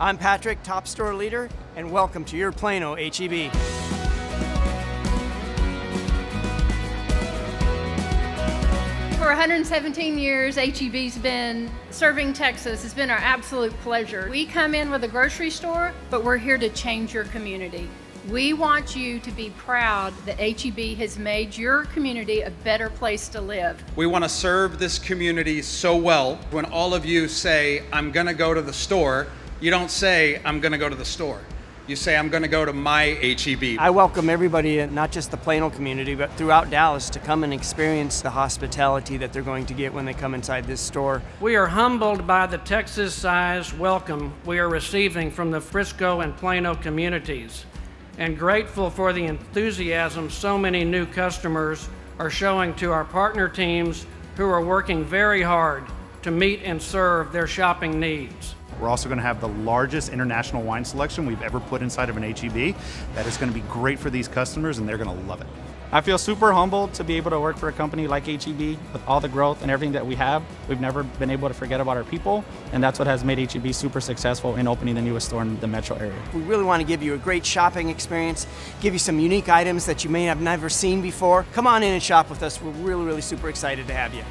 I'm Patrick, top store leader, and welcome to your Plano HEB. For 117 years, HEB's been serving Texas. It's been our absolute pleasure. We come in with a grocery store, but we're here to change your community. We want you to be proud that HEB has made your community a better place to live. We want to serve this community so well. When all of you say, I'm going to go to the store, you don't say, I'm going to go to the store. You say, I'm going to go to my HEB. I welcome everybody, uh, not just the Plano community, but throughout Dallas to come and experience the hospitality that they're going to get when they come inside this store. We are humbled by the Texas sized welcome we are receiving from the Frisco and Plano communities and grateful for the enthusiasm so many new customers are showing to our partner teams who are working very hard to meet and serve their shopping needs. We're also going to have the largest international wine selection we've ever put inside of an HEB. That is going to be great for these customers and they're going to love it. I feel super humbled to be able to work for a company like HEB with all the growth and everything that we have. We've never been able to forget about our people, and that's what has made HEB super successful in opening the newest store in the metro area. We really want to give you a great shopping experience, give you some unique items that you may have never seen before. Come on in and shop with us. We're really, really super excited to have you.